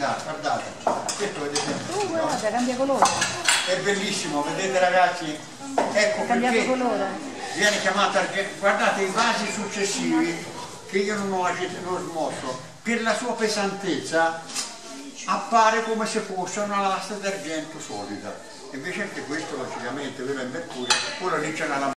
verità, guardate, questo vedete, Uh, no? guarda, cambia colore. è bellissimo, vedete ragazzi, ecco perché colore. viene chiamato argento, guardate i vasi successivi che io non ho, non ho smosso, per la sua pesantezza appare come se fosse una lastra d'argento solida, invece anche questo logicamente, quello è mercurio, ora lì c'è una